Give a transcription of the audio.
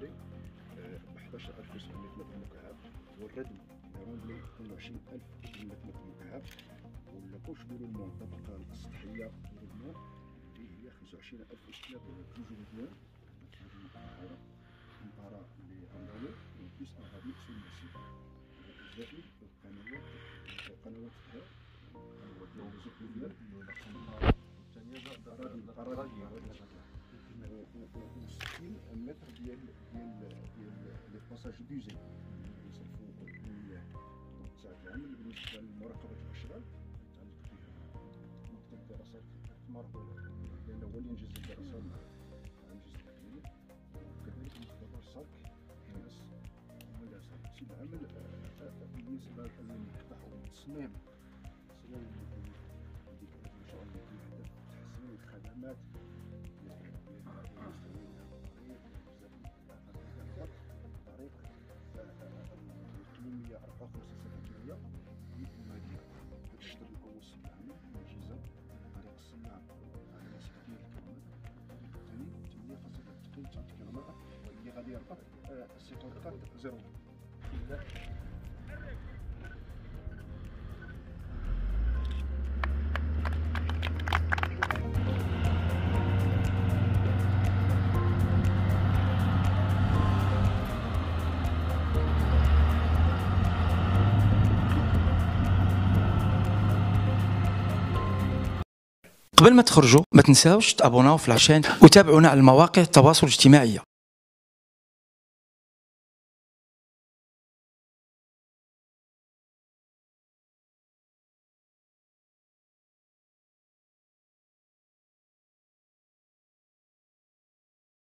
رومبلي ب 11700 متر مكعب والردم رومبلي 22000 متر مكعب والكوش ديال الماء الطبقه السطحيه ديال اللي هي 25000 بجوج مليون كومبارا لي اندالو بليس ان غادي سو المسيح بزاف القنوات القنوات القنوات ديال متر ديال ديال ديال لي باساج ديزي يصرفوا المياه دونك ساعة العمل بالنسبة لمراقبة الأشرار تعلق فيها مكتب الدراسات المرغولة لأنه هو اللي ينجز الدراسة مع الجهاز التقنية وكذلك مختبر ولا سارك سي العمل بالنسبة للقطاع والتصميم التصميم إن شاء الله تحسين الخدمات الإقليمية 54 للمدينة هذا الشطر الأول العام من الجيزة طريق الصناع على مسافة 8 كيلومتر الثاني 8 خاصة تقل 9 كيلومتر اللي غادي يربط سيتور 4 زيرو. قبل ما تخرجوا ما تنساوش تابوناو في العشان وتابعونا على المواقع التواصل الاجتماعي.